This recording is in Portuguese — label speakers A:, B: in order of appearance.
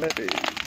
A: cada vez.